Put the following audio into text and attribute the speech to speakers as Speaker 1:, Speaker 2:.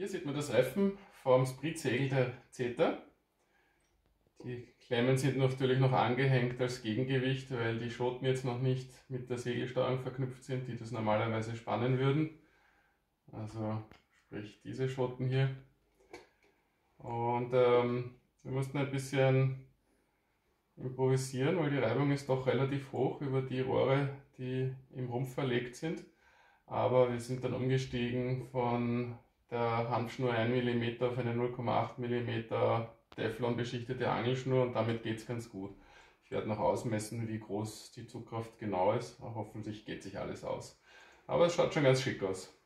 Speaker 1: Hier sieht man das Reifen vom Spritsegel der Zeta. Die Klemmen sind natürlich noch angehängt als Gegengewicht, weil die Schoten jetzt noch nicht mit der Segelsteuerung verknüpft sind, die das normalerweise spannen würden. Also sprich diese Schoten hier. Und ähm, wir mussten ein bisschen improvisieren, weil die Reibung ist doch relativ hoch über die Rohre, die im Rumpf verlegt sind. Aber wir sind dann umgestiegen von der Hanfschnur 1 mm auf eine 0,8 mm Teflon beschichtete Angelschnur und damit geht es ganz gut. Ich werde noch ausmessen, wie groß die Zugkraft genau ist. Hoffentlich geht sich alles aus. Aber es schaut schon ganz schick aus.